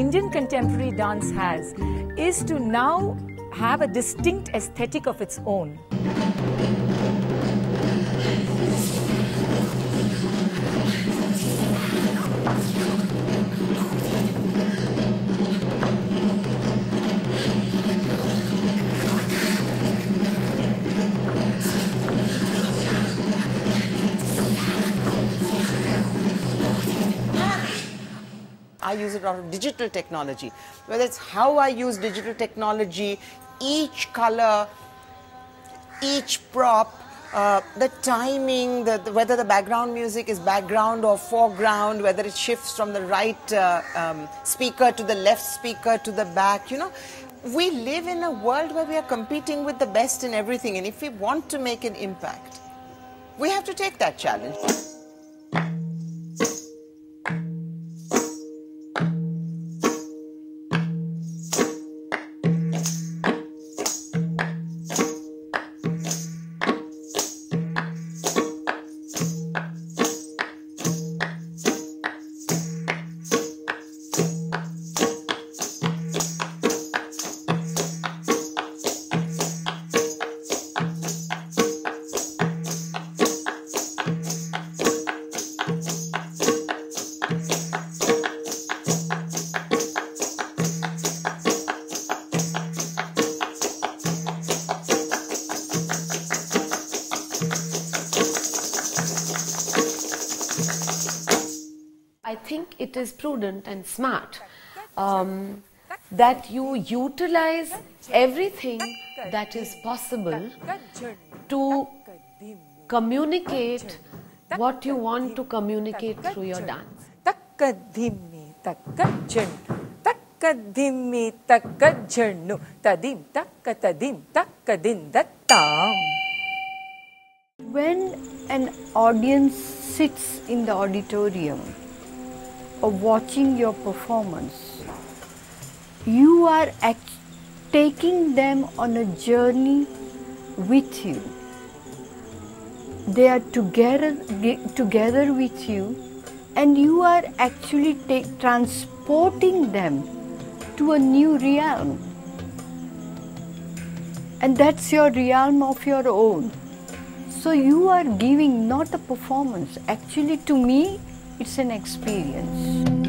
Indian contemporary dance has is to now have a distinct aesthetic of its own. I use a lot of digital technology. Whether it's how I use digital technology, each color, each prop, uh, the timing, the, the, whether the background music is background or foreground, whether it shifts from the right uh, um, speaker to the left speaker to the back, you know. We live in a world where we are competing with the best in everything, and if we want to make an impact, we have to take that challenge. it is prudent and smart um, that you utilize everything that is possible to communicate what you want to communicate through your dance. When an audience sits in the auditorium, or watching your performance, you are taking them on a journey with you. They are together, together with you, and you are actually transporting them to a new realm. And that's your realm of your own. So you are giving not a performance. Actually, to me, it's an experience.